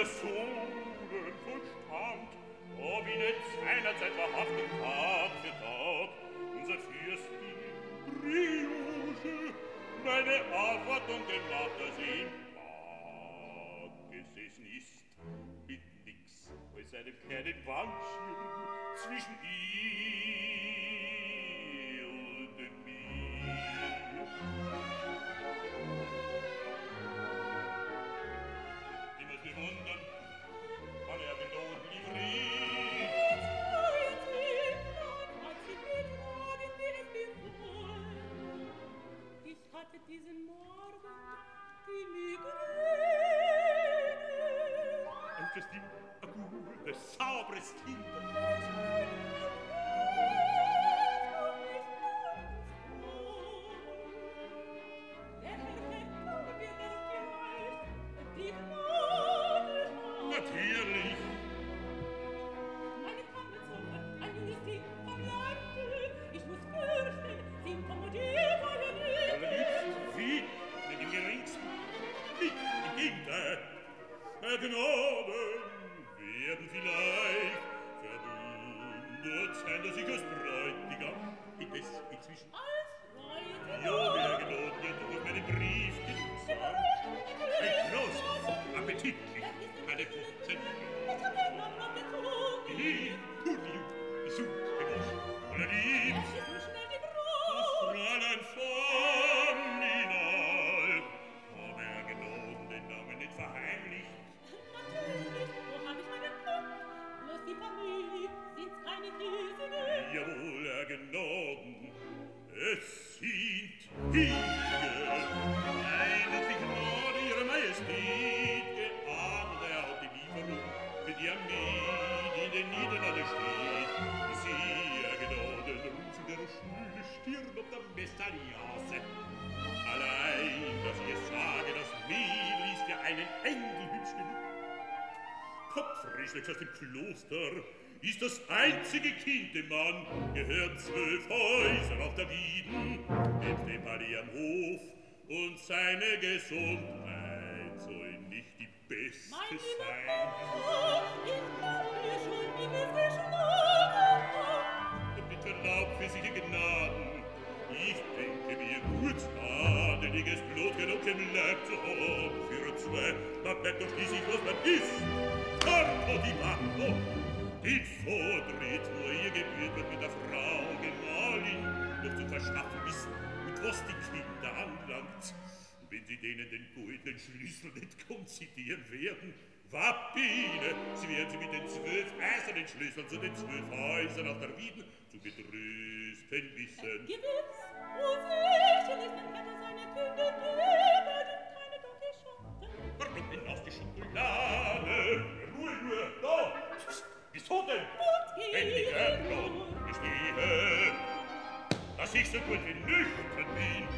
der apreskintą ist das einzige Kind dem Mann, gehört zwölf Häuser auf der Wieden, lebt dem Paddy am Hof, und seine Gesundheit soll nicht die beste mein sein. ich glaube schon, wie wir sie Und mit Verlaub für sich Gnaden, ich denke mir kurz adeliges Blut genug im Leib zu haben. Für zwei, da bleibt doch schließlich, was man ist. Corpo di Bacco, il Fodrit, wo ihr gebührt wird mit der Frau Gemahlin, noch zu verschaffen wissen, und was die Kinder anlangt. Wenn sie denen den goldenen Schlüssel nicht konzidieren werden, Wappine, sie werden sie mit den zwölf eisernen Schlüsseln zu den zwölf Häusern auf der Wieden zu betrösten wissen. Gewiss, wo sicher ist ein Vater seine Kinder, die werden keine Docke schotten. Warum denn aus die Schokolade? Da! Toten! Wenn die Erdung ist die dass ich so gut wie nüchtern bin.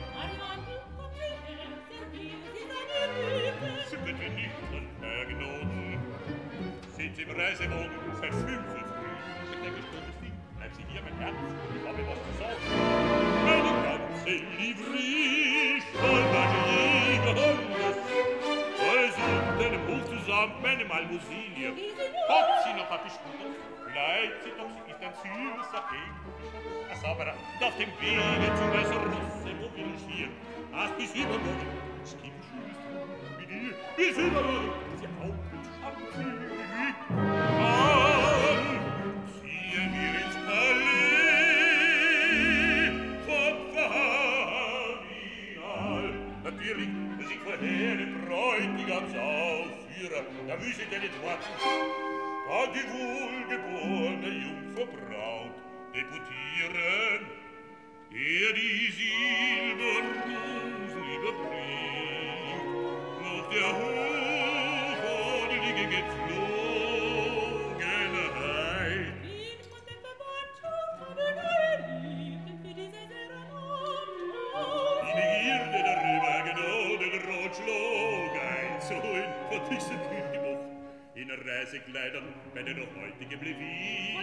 Sie bitte Nüchtern, Herr Gnoden, sind im Reisewagen seit fünf Uhr früh. Ich denke, ich tue gestörtes Ding Bleib sie hier mein Herz, ich habe was zu sagen. Meine ganze Livrie voll mein Jäger anders a bene malvosilia. Hoppsino capiscuto, leizitox istansius apengus. A sabra, auf dem Wege zum Weißen Russe, wo will ich hier? Hast bis übermorgen, skippisch ist, wie dir, bis übermorgen, diese Augen schauen da müsse der nicht warten. Da die wohlgeborene Jungfer Braut deputieren, er die silbernes Liebe bringt, noch der Hohen Kleidern, meine noch heutige Blevie,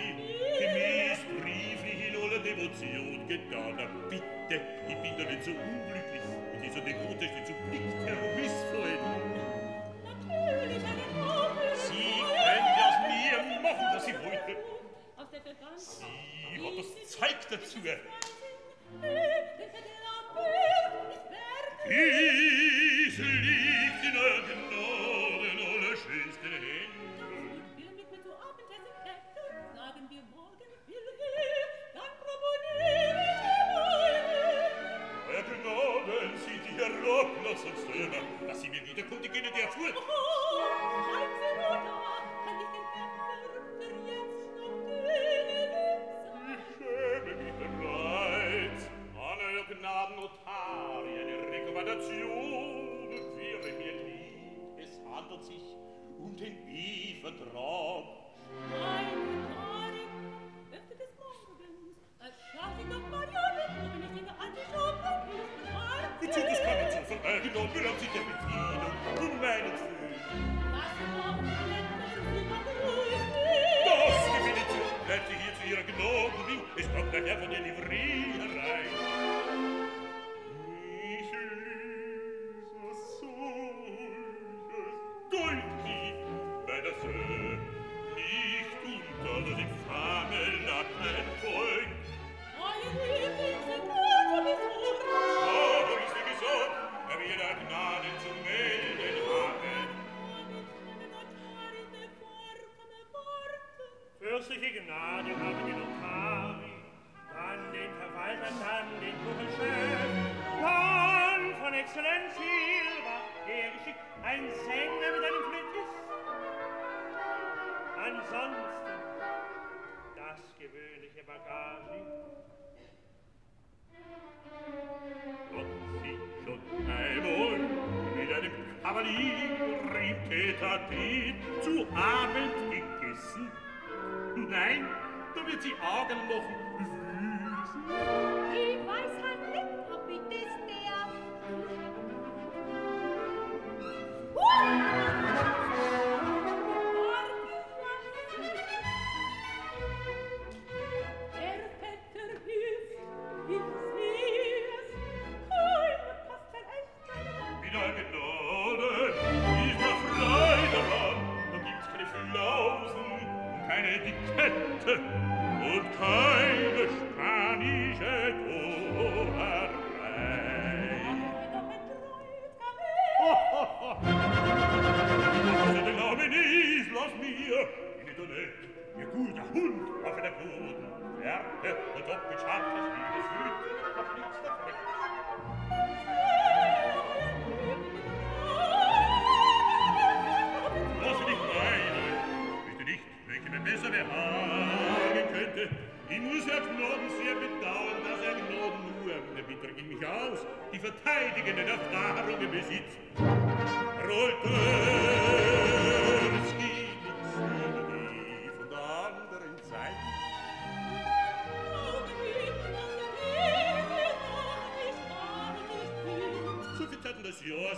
gemäß brieflich in aller Devotion getan. Bitte, ich bin doch nicht so unglücklich, mit dieser Dekote steht so blick herumisvoll. Natürlich, eine Hoffnung. Sie können aus mir machen, was sie wollte. Aus der Verband. Sie hat das Zeug dazu. Ich liegt in irgendeinem beginne der Tour. Gnaden Notarien, Rekommandation wäre mir lieb, es handelt sich um den Ehevertrag. Nein, Notarin, öfter des Morgens, erschaffe ich doch Marionetten, wenn ich in der Antischau bin. Bezug des Kapitel von sich der Ihrer Gnade, ich brauche daher von dir die Vrie.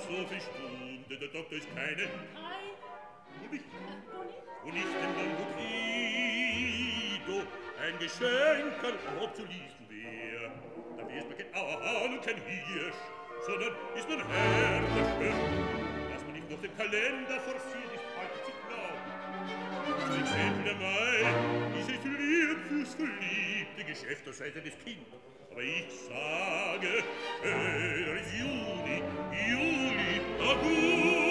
so viel Stunde, der Doktor ist keine. Kein. Äh, wo nicht? Wo nicht? Wo nicht im ein Geschenk an Rob zu lesen wär. Da wär's mir kein Ahorn und kein Hirsch, sondern ist man herrlicher. Lass mir nicht durch den Kalender forciert, ist falsch zu glauben. Zum 10. Mai ist es lieb fürs verliebte Geschäft der Seite des Kindes. Reichstage, Juli, Juli, August.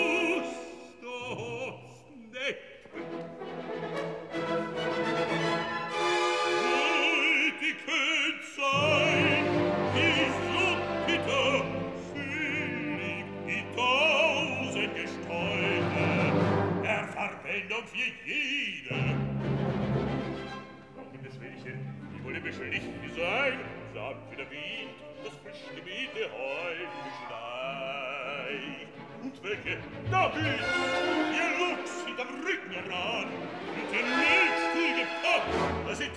David, ihr Luchs hinterm Rücken ran, und ihr Milchstuhl gepackt, als ich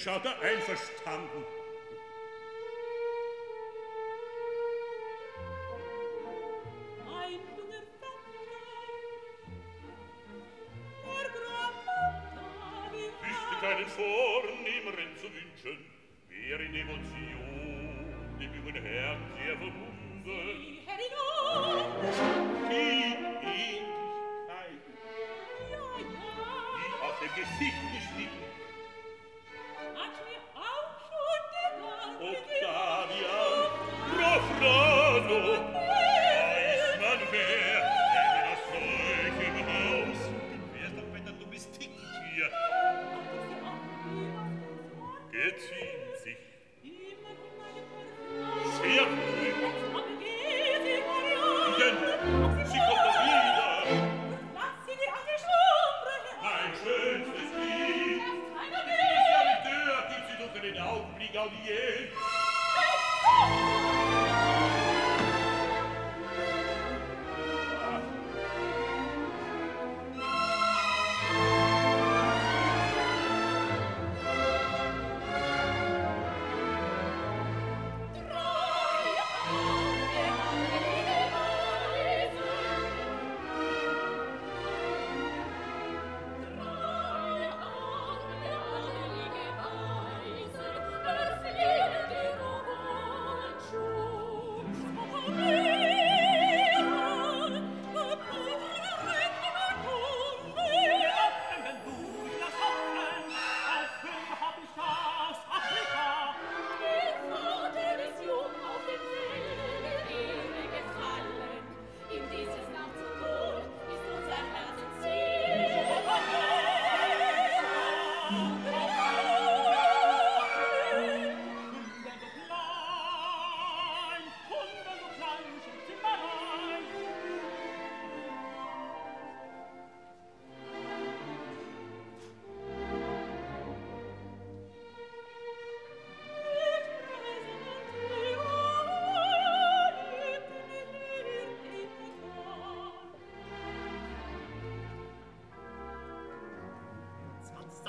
Ich schaute einverstanden. Wüßte keinen Vornehmeren zu wünschen, wäre in Emotion dem jungen Herrn sehr verbunden. Die Herrin, die Ähnlichkeit, die auf dem Gesicht geschnitten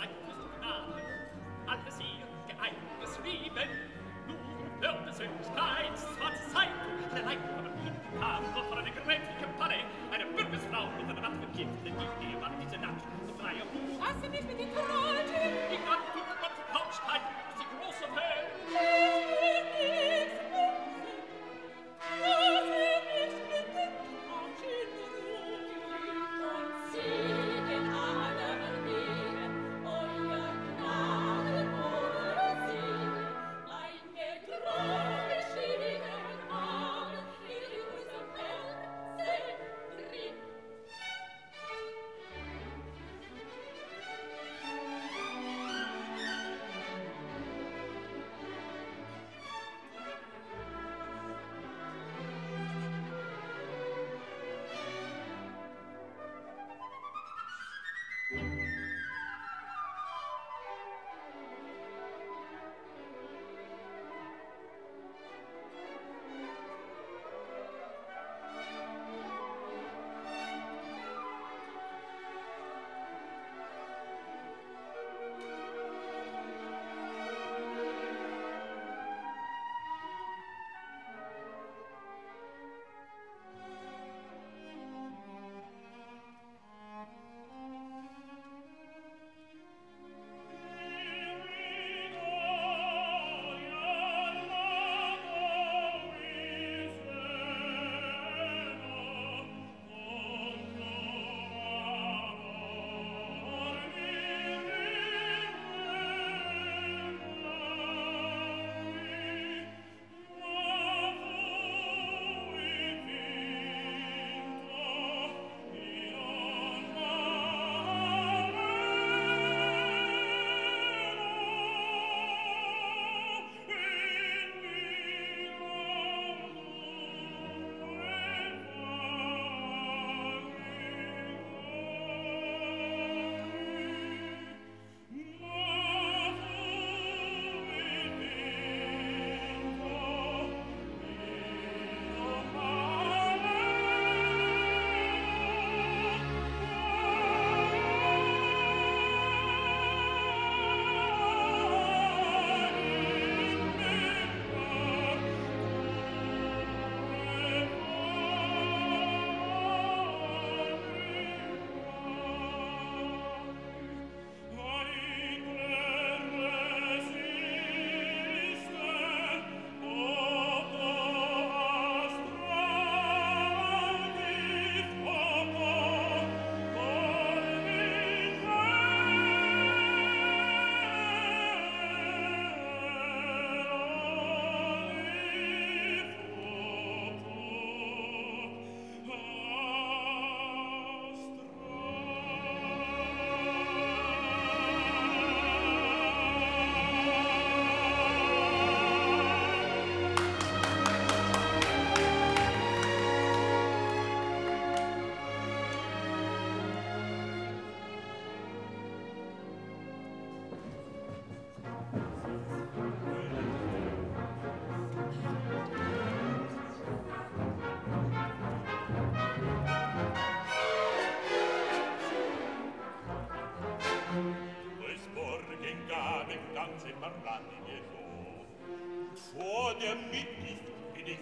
seines Gnaden, alles ihr geheimnis Lieben, nur wird es Ömskeit, schwarze Zeit, der Leib aber unkam, noch von einer gräflichen Panne, einer Bürgersfrau und einer Waffe Kind, denn die Ehe Nacht. So freier Ruhe. Lasse mit den Trollen!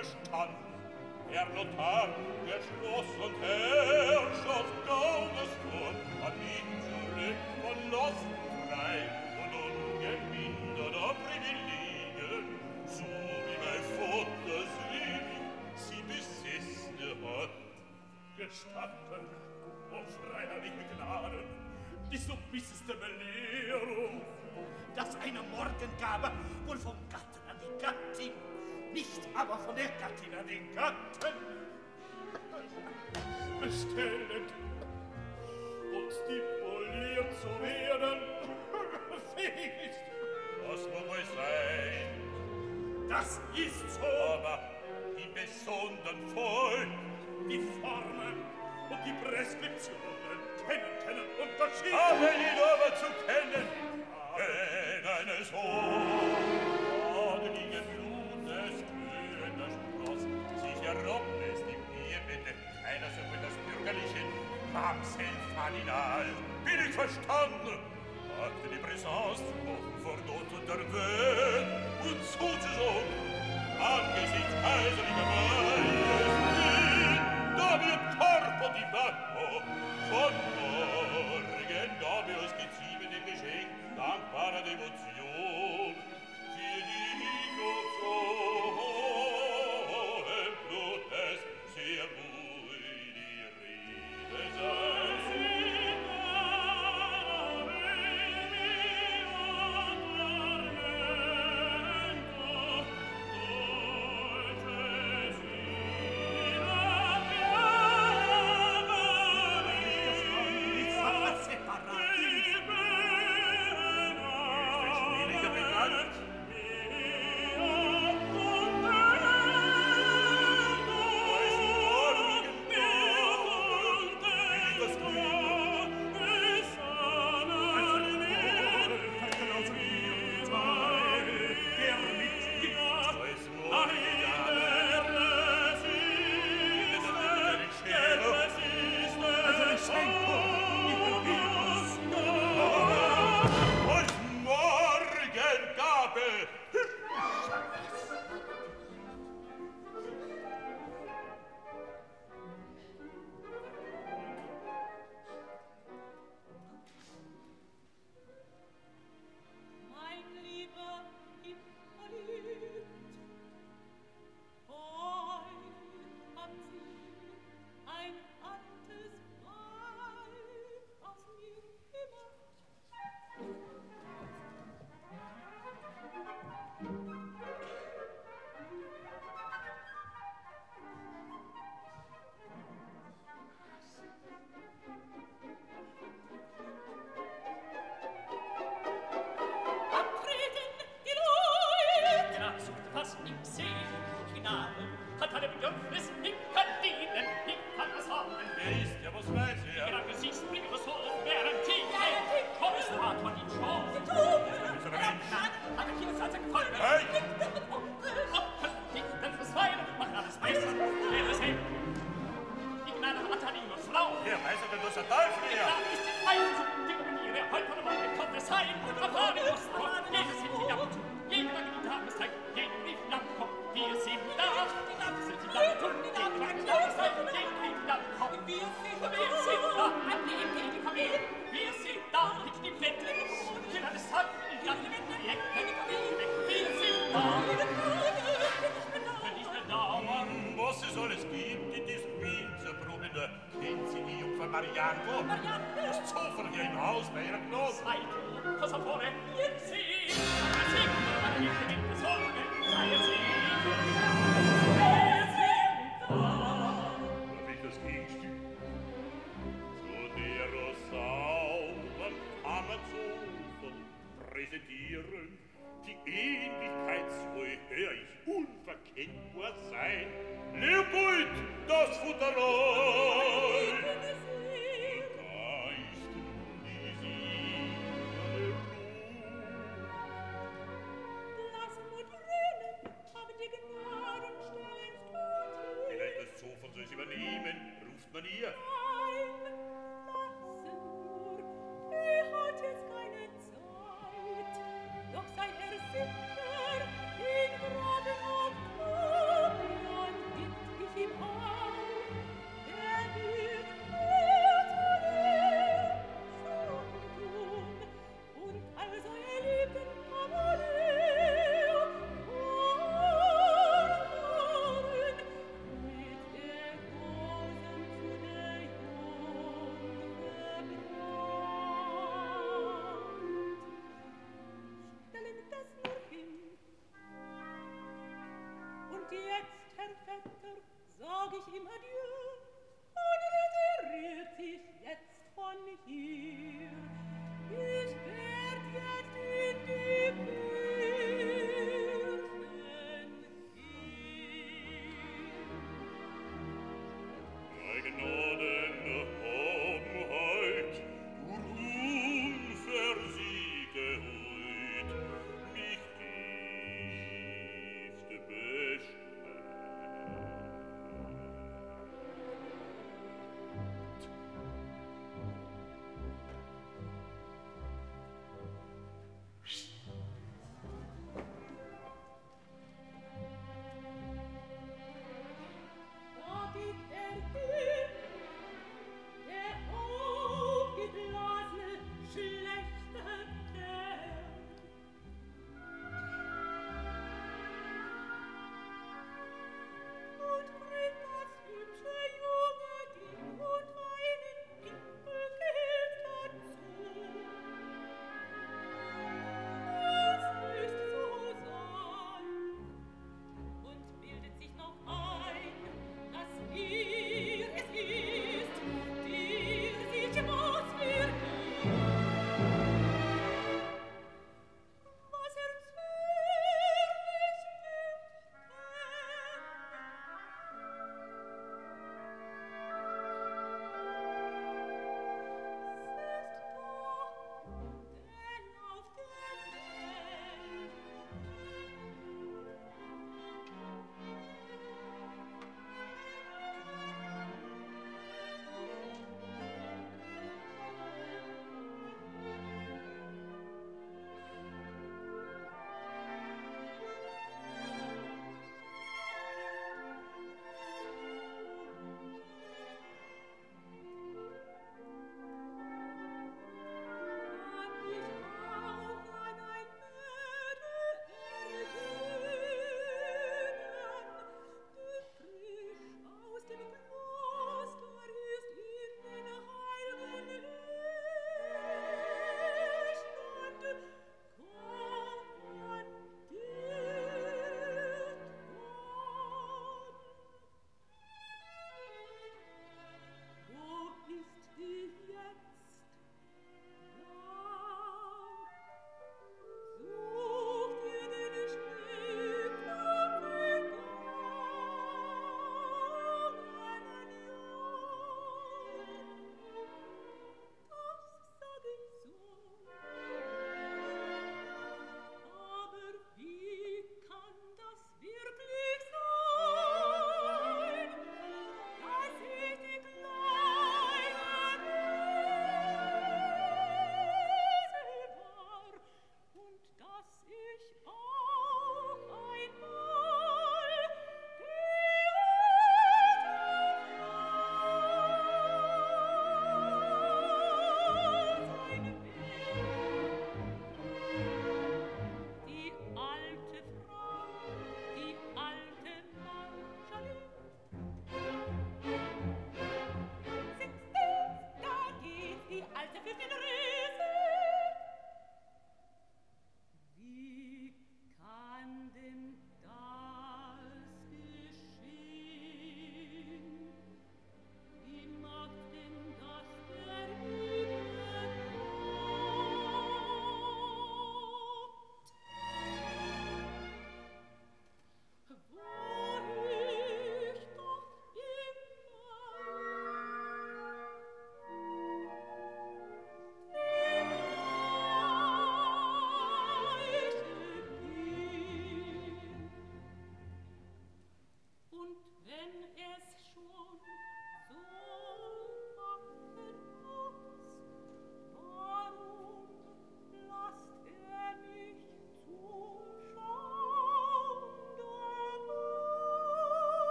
verstanden. er notar der Schloss und herrschaft gaudes vor an ihn zurück von los frei und ungeminderter privilegien so wie mein vaters leben sie besessene hat gestatten o oh feierliche gnaden die submisseste belehrung dass eine morgengabe wohl vom gatten an die gattin nicht aber von der Gattin an den Gatten. Bestellet, und stipuliert um zu werden, fähig ist. Das muss euch sein. Das ist so. Aber die besonderen voll, die Formen und die Preskriptionen kennen, kennen Unterschied. Aber die Normen zu kennen, wenn eine so Kapsel falinal. Bin ich verstanden? Hatte die Präsenz offen verdottet der Welt und zugesungen. Angesichts eiseriger Weih.